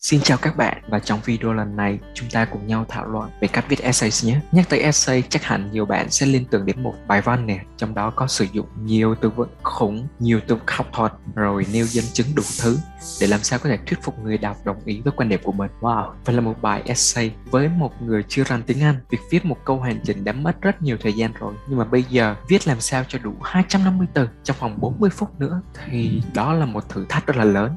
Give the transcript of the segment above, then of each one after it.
Xin chào các bạn và trong video lần này chúng ta cùng nhau thảo luận về cách viết essay nhé. Nhắc tới essay chắc hẳn nhiều bạn sẽ liên tưởng đến một bài văn nè, trong đó có sử dụng nhiều từ vựng khủng, nhiều từ học thuật rồi nêu dẫn chứng đủ thứ để làm sao có thể thuyết phục người đọc đồng ý với quan điểm của mình. Wow, phải là một bài essay với một người chưa rành tiếng Anh. Việc viết một câu hành trình đã mất rất nhiều thời gian rồi, nhưng mà bây giờ viết làm sao cho đủ 250 từ trong vòng 40 phút nữa thì đó là một thử thách rất là lớn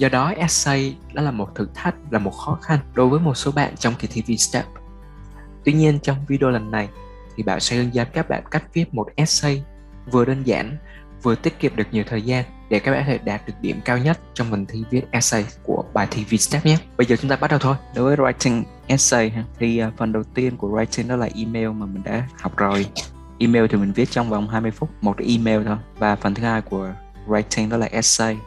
Do đó essay đó là một thử thách, là một khó khăn đối với một số bạn trong kỳ thi VSTEP. Tuy nhiên trong video lần này thì Bảo sẽ hướng dẫn các bạn cách viết một essay vừa đơn giản vừa tiết kiệm được nhiều thời gian để các bạn có thể đạt được điểm cao nhất trong phần thi viết essay của bài thi VSTEP nhé. Bây giờ chúng ta bắt đầu thôi. Đối với writing essay thì à, phần đầu tiên của writing đó là email mà mình đã học rồi. Email thì mình viết trong vòng 20 phút, một email thôi. Và phần thứ hai của writing đó là essay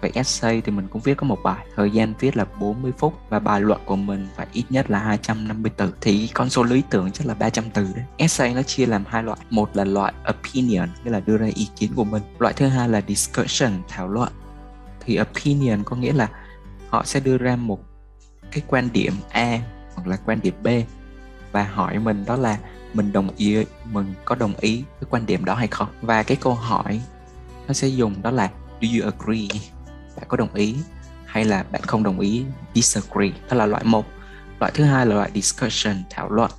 Vậy essay thì mình cũng viết có một bài, thời gian viết là 40 phút và bài luận của mình phải ít nhất là 250 từ. Thì con số lý tưởng chắc là 300 từ đấy. Essay nó chia làm hai loại. Một là loại opinion, nghĩa là đưa ra ý kiến của mình. Loại thứ hai là discussion, thảo luận. Thì opinion có nghĩa là họ sẽ đưa ra một cái quan điểm A hoặc là quan điểm B và hỏi mình đó là mình đồng ý mình có đồng ý với quan điểm đó hay không và cái câu hỏi nó sẽ dùng đó là do you agree bạn có đồng ý hay là bạn không đồng ý, disagree? Đó là loại một. Loại thứ hai là loại discussion, thảo luận.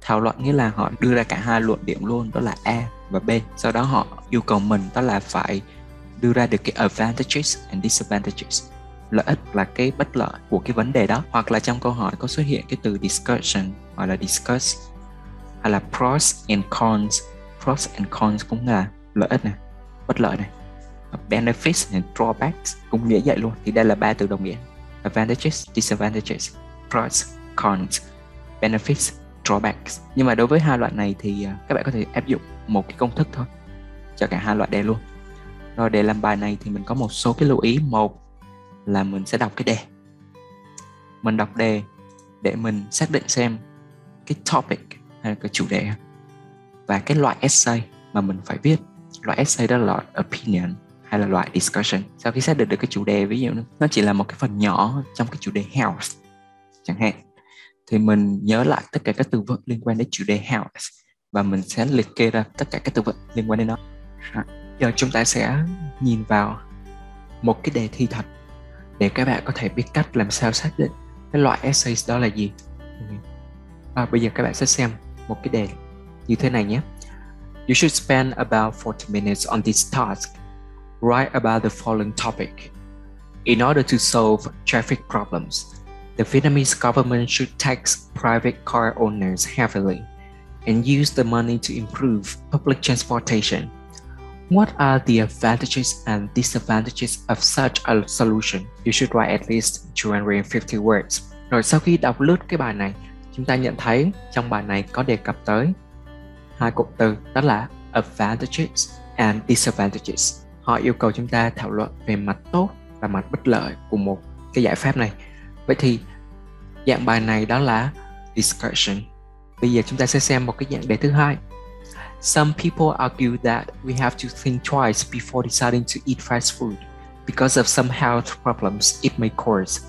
Thảo luận nghĩa là họ đưa ra cả hai luận điểm luôn, đó là a và b. Sau đó họ yêu cầu mình đó là phải đưa ra được cái advantages and disadvantages. Lợi ích là cái bất lợi của cái vấn đề đó. Hoặc là trong câu hỏi có xuất hiện cái từ discussion, hoặc là discuss, hay là pros and cons. Pros and cons cũng là lợi ích này bất lợi này benefits and drawbacks, cũng nghĩa vậy luôn. Thì đây là ba từ đồng nghĩa. Advantages, disadvantages, pros, cons, benefits, drawbacks. Nhưng mà đối với hai loại này thì à, các bạn có thể áp dụng một cái công thức thôi. Cho cả hai loại đề luôn. Rồi để làm bài này thì mình có một số cái lưu ý. Một là mình sẽ đọc cái đề. Mình đọc đề để mình xác định xem cái topic hay là cái chủ đề và cái loại essay mà mình phải viết. Loại essay đó là loại opinion hay là loại discussion. Sau khi xác định được cái chủ đề ví dụ nó chỉ là một cái phần nhỏ trong cái chủ đề health chẳng hạn thì mình nhớ lại tất cả các từ vựng liên quan đến chủ đề health và mình sẽ liệt kê ra tất cả các từ vựng liên quan đến nó. Giờ chúng ta sẽ nhìn vào một cái đề thi thật để các bạn có thể biết cách làm sao xác định cái loại essays đó là gì. À, bây giờ các bạn sẽ xem một cái đề như thế này nhé. You should spend about 40 minutes on this task. Write about the following topic. In order to solve traffic problems, the Vietnamese government should tax private car owners heavily and use the money to improve public transportation. What are the advantages and disadvantages of such a solution? You should write at least 250 words. Rồi sau khi đọc lướt cái bài này, chúng ta nhận thấy trong bài này có đề cập tới hai cụm từ đó là advantages and disadvantages họ yêu cầu chúng ta thảo luận về mặt tốt và mặt bất lợi của một cái giải pháp này. Vậy thì dạng bài này đó là discussion. Bây giờ chúng ta sẽ xem một cái dạng đề thứ hai. Some people argue that we have to think twice before deciding to eat fast food because of some health problems it may cause,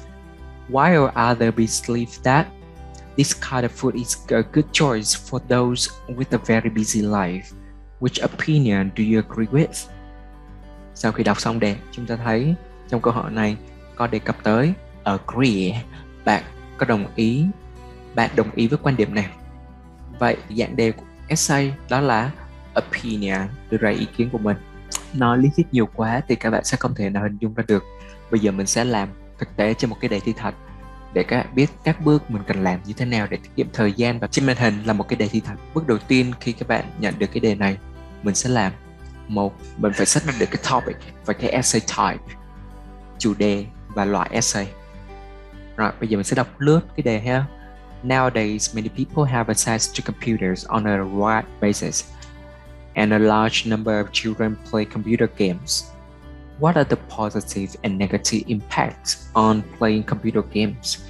while others believe that? This kind of food is a good choice for those with a very busy life. Which opinion do you agree with? Sau khi đọc xong đề chúng ta thấy trong câu hỏi này có đề cập tới agree. Bạn có đồng ý, bạn đồng ý với quan điểm này. Vậy dạng đề của essay đó là opinion, đưa ra ý kiến của mình. Nói lý thuyết nhiều quá thì các bạn sẽ không thể nào hình dung ra được. Bây giờ mình sẽ làm thực tế cho một cái đề thi thật để các bạn biết các bước mình cần làm như thế nào để tiết kiệm thời gian. Và trên màn hình là một cái đề thi thật. Bước đầu tiên khi các bạn nhận được cái đề này, mình sẽ làm một mình phải xác định được cái topic và cái essay type chủ đề và loại essay rồi bây giờ mình sẽ đọc lướt cái đề ha Nowadays, many people have access to computers on a wide basis, and a large number of children play computer games. What are the positive and negative impacts on playing computer games?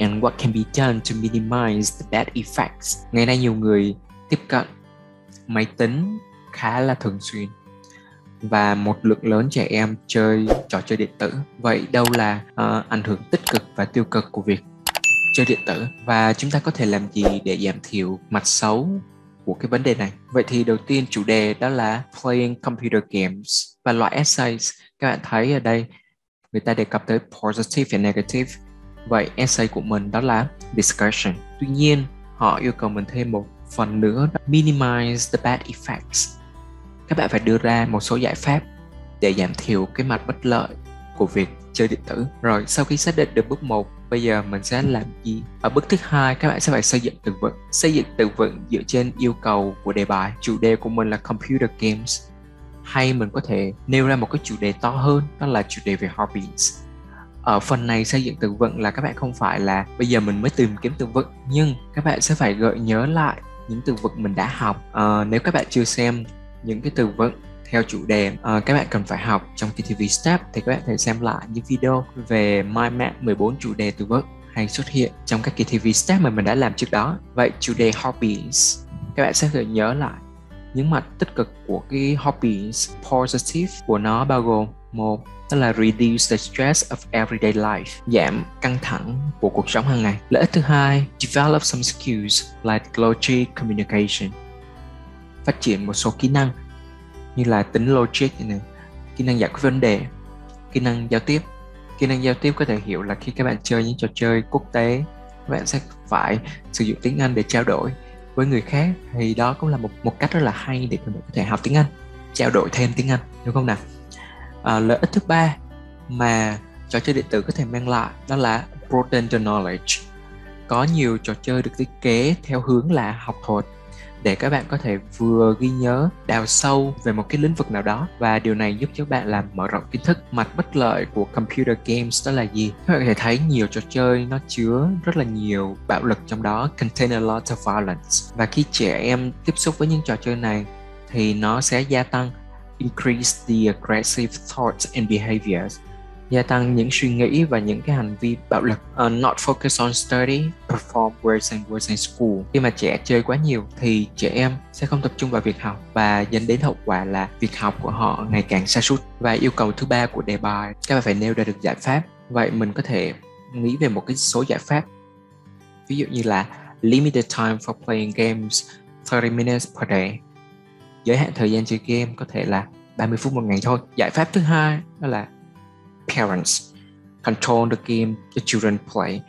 And what can be done to minimize the bad effects? Ngày nay nhiều người tiếp cận máy tính khá là thường xuyên. Và một lượng lớn trẻ em chơi trò chơi điện tử. Vậy đâu là uh, ảnh hưởng tích cực và tiêu cực của việc chơi điện tử? Và chúng ta có thể làm gì để giảm thiểu mặt xấu của cái vấn đề này? Vậy thì đầu tiên chủ đề đó là playing computer games và loại essays. Các bạn thấy ở đây người ta đề cập tới positive và negative. Vậy essay của mình đó là discussion. Tuy nhiên họ yêu cầu mình thêm một phần nữa minimize the bad effects các bạn phải đưa ra một số giải pháp để giảm thiểu cái mặt bất lợi của việc chơi điện tử. Rồi sau khi xác định được bước 1 bây giờ mình sẽ làm gì? Ở bước thứ hai các bạn sẽ phải xây dựng từ vựng. Xây dựng từ vựng dựa trên yêu cầu của đề bài. Chủ đề của mình là computer games. Hay mình có thể nêu ra một cái chủ đề to hơn đó là chủ đề về hobbies. Ở phần này xây dựng từ vựng là các bạn không phải là bây giờ mình mới tìm kiếm từ vựng nhưng các bạn sẽ phải gợi nhớ lại những từ vựng mình đã học. À, nếu các bạn chưa xem những cái từ vựng theo chủ đề uh, các bạn cần phải học trong KTV Step thì các bạn có thể xem lại những video về mind map 14 chủ đề từ vựng hay xuất hiện trong các KTV Step mà mình đã làm trước đó. Vậy chủ đề hobbies các bạn sẽ phải nhớ lại những mặt tích cực của cái hobbies positive của nó bao gồm một đó là reduce the stress of everyday life giảm căng thẳng của cuộc sống hàng ngày lợi ích thứ hai develop some skills like logic communication phát triển một số kỹ năng như là tính logic này kỹ năng giải quyết vấn đề kỹ năng giao tiếp. Kỹ năng giao tiếp có thể hiểu là khi các bạn chơi những trò chơi quốc tế các bạn sẽ phải sử dụng tiếng Anh để trao đổi với người khác thì đó cũng là một một cách rất là hay để các bạn có thể học tiếng Anh trao đổi thêm tiếng Anh đúng không nào? À, lợi ích thứ ba mà trò chơi điện tử có thể mang lại đó là broaden the knowledge. Có nhiều trò chơi được thiết kế theo hướng là học thuật để các bạn có thể vừa ghi nhớ, đào sâu về một cái lĩnh vực nào đó. Và điều này giúp cho bạn làm mở rộng kiến thức. Mặt bất lợi của computer games đó là gì? Các bạn có thể thấy nhiều trò chơi nó chứa rất là nhiều bạo lực trong đó. Contain a lot of violence. Và khi trẻ em tiếp xúc với những trò chơi này thì nó sẽ gia tăng, increase the aggressive thoughts and behaviors gia tăng những suy nghĩ và những cái hành vi bạo lực. Uh, not focus on study perform worse and worse in school. Khi mà trẻ chơi quá nhiều thì trẻ em sẽ không tập trung vào việc học và dẫn đến hậu quả là việc học của họ ngày càng sa sút. Và yêu cầu thứ ba của đề bài các bạn phải nêu ra được giải pháp. Vậy mình có thể nghĩ về một cái số giải pháp. Ví dụ như là limited time for playing games 30 minutes per day. Giới hạn thời gian chơi game có thể là 30 phút một ngày thôi. Giải pháp thứ hai đó là parents control the game the children play.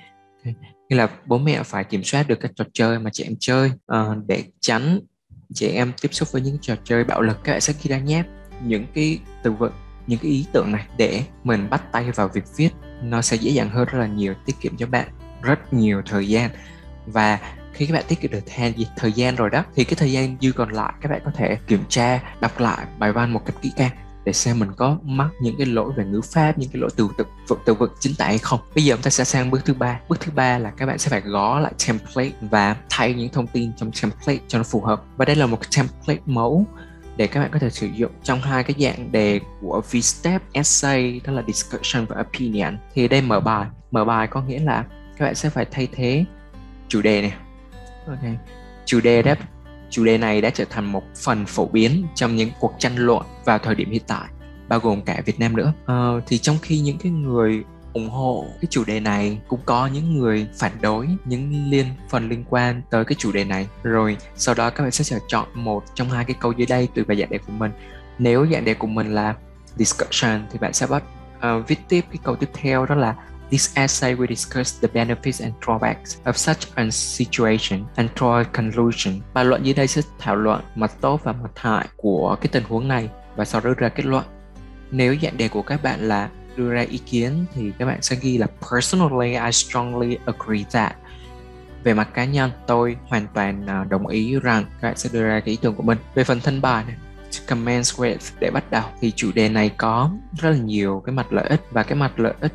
Nghĩa là bố mẹ phải kiểm soát được các trò chơi mà trẻ em chơi uh, để tránh trẻ em tiếp xúc với những trò chơi bạo lực các bạn sẽ ghi ra nhé những cái từ vựng những cái ý tưởng này để mình bắt tay vào việc viết nó sẽ dễ dàng hơn rất là nhiều tiết kiệm cho bạn rất nhiều thời gian. Và khi các bạn tiết kiệm được thời, thời gian rồi đó thì cái thời gian dư còn lại các bạn có thể kiểm tra đọc lại bài văn một cách kỹ càng để xem mình có mắc những cái lỗi về ngữ pháp, những cái lỗi từ từ vựng từ vựng chính tả hay không. Bây giờ chúng ta sẽ sang bước thứ ba. Bước thứ ba là các bạn sẽ phải gõ lại template và thay những thông tin trong template cho nó phù hợp. Và đây là một template mẫu để các bạn có thể sử dụng trong hai cái dạng đề của V-step essay, đó là discussion và opinion. Thì đây mở bài. Mở bài có nghĩa là các bạn sẽ phải thay thế chủ đề này. Ok. Chủ đề đó chủ đề này đã trở thành một phần phổ biến trong những cuộc tranh luận vào thời điểm hiện tại bao gồm cả Việt Nam nữa. Ờ, thì trong khi những cái người ủng hộ cái chủ đề này cũng có những người phản đối những liên phần liên quan tới cái chủ đề này. Rồi sau đó các bạn sẽ chọn một trong hai cái câu dưới đây tùy vào dạng đề của mình. Nếu dạng đề của mình là discussion thì bạn sẽ bắt uh, viết tiếp cái câu tiếp theo đó là This essay will discuss the benefits and drawbacks of such a situation and draw a conclusion. Bài luận dưới đây sẽ thảo luận mặt tốt và mặt hại của cái tình huống này và sau đó đưa ra kết luận. Nếu dạng đề của các bạn là đưa ra ý kiến thì các bạn sẽ ghi là personally, I strongly agree that về mặt cá nhân, tôi hoàn toàn à, đồng ý rằng các bạn sẽ đưa ra cái ý tưởng của mình về phần thân bài này comments with, để bắt đầu, thì chủ đề này có rất là nhiều cái mặt lợi ích và cái mặt lợi ích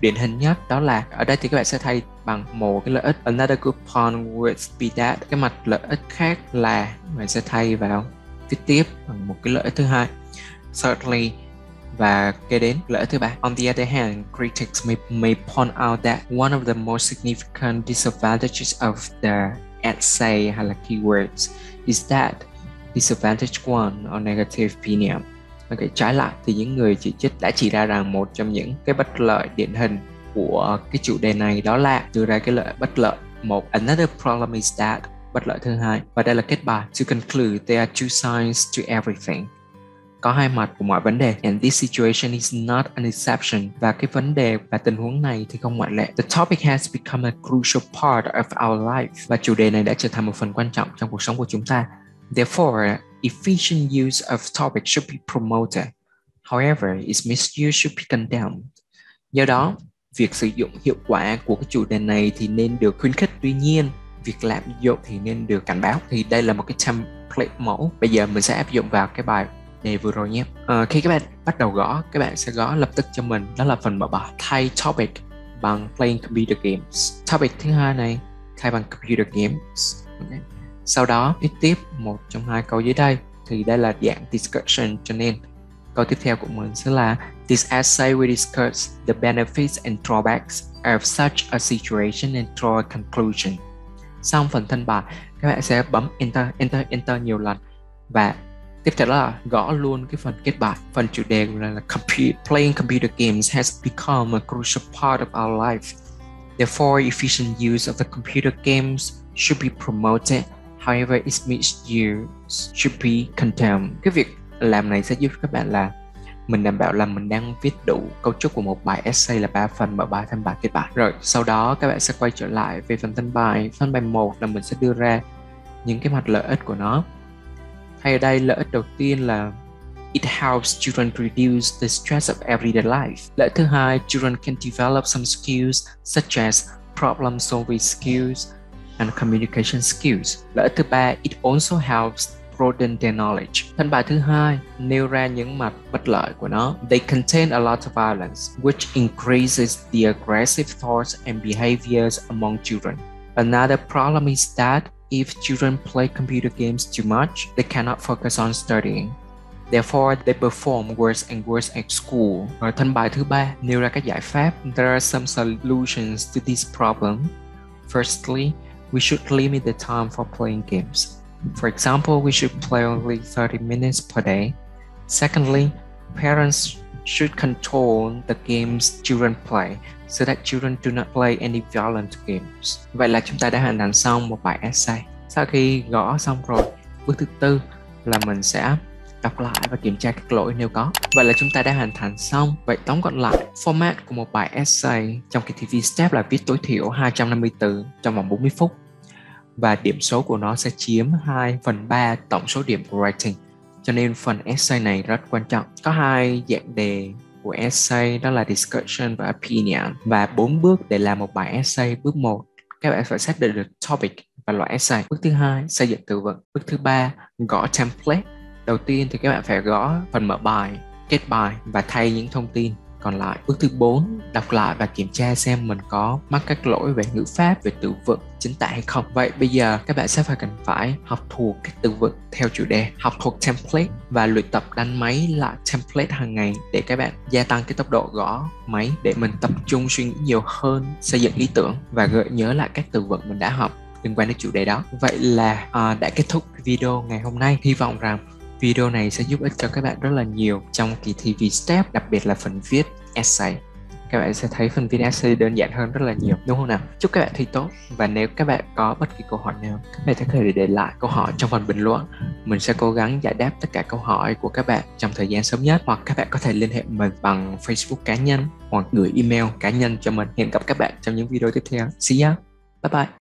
điển hình nhất đó là ở đây thì các bạn sẽ thay bằng một cái lợi ích another coupon with would be that. Cái mặt lợi ích khác là mình sẽ thay vào tiếp tiếp bằng một cái lợi ích thứ hai certainly. Và kế đến lợi ích thứ ba. On the other hand, critics may, may point out that one of the most significant disadvantages of the essay hay là keywords is that disadvantage one or negative opinion Ok, trái lại thì những người chỉ trích đã chỉ ra rằng một trong những cái bất lợi điển hình của cái chủ đề này đó là đưa ra cái lợi bất lợi. Một another problem is that bất lợi thứ hai. Và đây là kết bài. To conclude there are two sides to everything. Có hai mặt của mọi vấn đề. And this situation is not an exception. Và cái vấn đề và tình huống này thì không ngoại lệ. The topic has become a crucial part of our life. Và chủ đề này đã trở thành một phần quan trọng trong cuộc sống của chúng ta. Therefore efficient use of topic should be promoted. However its misuse should be condemned. Do đó việc sử dụng hiệu quả của cái chủ đề này thì nên được khuyến khích. Tuy nhiên việc lạm dụng thì nên được cảnh báo. Thì đây là một cái template mẫu. Bây giờ mình sẽ áp dụng vào cái bài đề vừa rồi nhé. À, khi các bạn bắt đầu gõ các bạn sẽ gõ lập tức cho mình. Đó là phần mở bài thay topic bằng playing computer games. Topic thứ hai này thay bằng computer games. Okay sau đó viết tiếp một trong hai câu dưới đây thì đây là dạng discussion cho nên câu tiếp theo của mình sẽ là This essay will discuss the benefits and drawbacks of such a situation and draw a conclusion. Xong phần thân bài, các bạn sẽ bấm Enter, Enter, Enter nhiều lần. Và tiếp theo đó là gõ luôn cái phần kết bài. Phần chủ đề là, là compute, playing computer games has become a crucial part of our life. Therefore efficient use of the computer games should be promoted however makes you should be condemned. Cái việc làm này sẽ giúp các bạn là mình đảm bảo là mình đang viết đủ cấu trúc của một bài essay là ba phần mở bài thân bài kết bài rồi sau đó các bạn sẽ quay trở lại về phần thân bài. Phần bài một là mình sẽ đưa ra những cái mặt lợi ích của nó. Hay ở đây lợi ích đầu tiên là It helps children reduce the stress of everyday life. Lợi thứ hai, children can develop some skills such as problem solving skills and communication skills. Lợi thứ ba, it also helps broaden their knowledge. Thân bài thứ hai nêu ra những mặt bất lợi của nó. They contain a lot of violence, which increases the aggressive thoughts and behaviors among children. Another problem is that if children play computer games too much, they cannot focus on studying. Therefore, they perform worse and worse at school. Rồi thân bài thứ ba nêu ra các giải pháp. There are some solutions to this problem. Firstly, we should limit the time for playing games. For example, we should play only 30 minutes per day. Secondly, parents should control the games children play so that children do not play any violent games. Vậy là chúng ta đã hoàn thành xong một bài essay. Sau khi gõ xong rồi, bước thứ tư là mình sẽ đọc lại và kiểm tra các lỗi nếu có. Vậy là chúng ta đã hoàn thành xong. Vậy tóm gọn lại, format của một bài essay trong kỳ thi Step là viết tối thiểu 250 từ trong vòng 40 phút và điểm số của nó sẽ chiếm 2 phần 3 tổng số điểm của writing. Cho nên phần essay này rất quan trọng. Có hai dạng đề của essay đó là discussion và opinion và bốn bước để làm một bài essay. Bước 1, các bạn phải xác định được topic và loại essay. Bước thứ hai, xây dựng từ vựng. Bước thứ ba, gõ template. Đầu tiên thì các bạn phải gõ phần mở bài, kết bài và thay những thông tin còn lại bước thứ 4 đọc lại và kiểm tra xem mình có mắc các lỗi về ngữ pháp về từ vựng chính tả hay không. Vậy bây giờ các bạn sẽ phải cần phải học thuộc các từ vựng theo chủ đề học thuộc template và luyện tập đánh máy lại template hàng ngày để các bạn gia tăng cái tốc độ gõ máy để mình tập trung suy nghĩ nhiều hơn xây dựng ý tưởng và gợi nhớ lại các từ vựng mình đã học liên quan đến chủ đề đó. Vậy là uh, đã kết thúc video ngày hôm nay. Hy vọng rằng Video này sẽ giúp ích cho các bạn rất là nhiều trong kỳ thi VSTEP, đặc biệt là phần viết essay. Các bạn sẽ thấy phần viết essay đơn giản hơn rất là nhiều, đúng không nào? Chúc các bạn thi tốt và nếu các bạn có bất kỳ câu hỏi nào, các bạn có thể để lại câu hỏi trong phần bình luận. Mình sẽ cố gắng giải đáp tất cả câu hỏi của các bạn trong thời gian sớm nhất hoặc các bạn có thể liên hệ mình bằng Facebook cá nhân hoặc gửi email cá nhân cho mình. Hẹn gặp các bạn trong những video tiếp theo. See ya. Bye bye.